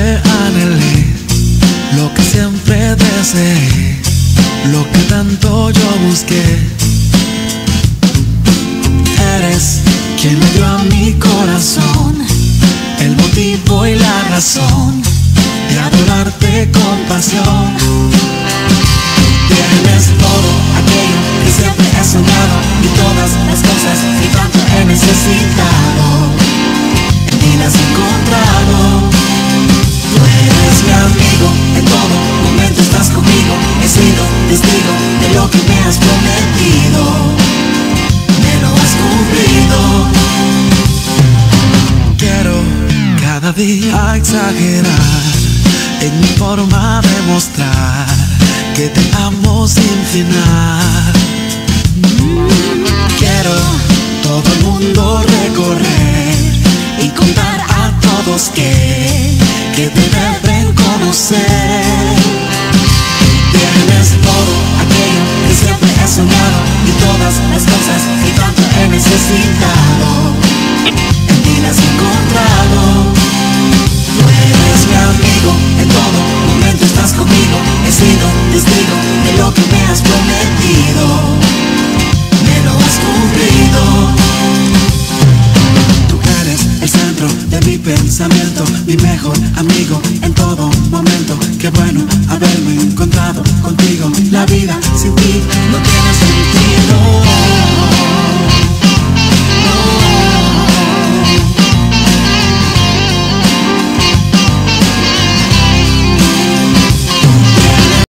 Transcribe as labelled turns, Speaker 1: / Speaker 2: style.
Speaker 1: anhelé, lo que siempre deseé, lo que tanto yo busqué. Eres quien me dio a mi corazón el motivo y la razón de adorarte con pasión. Día exagerar en mi forma de mostrar que te amo sin final. Quiero todo el mundo recorrer y contar a todos que, que te deben conocer. Tienes todo aquello que siempre he soñado y todas las cosas que tanto he necesitado. En ti las he encontrado. Bésame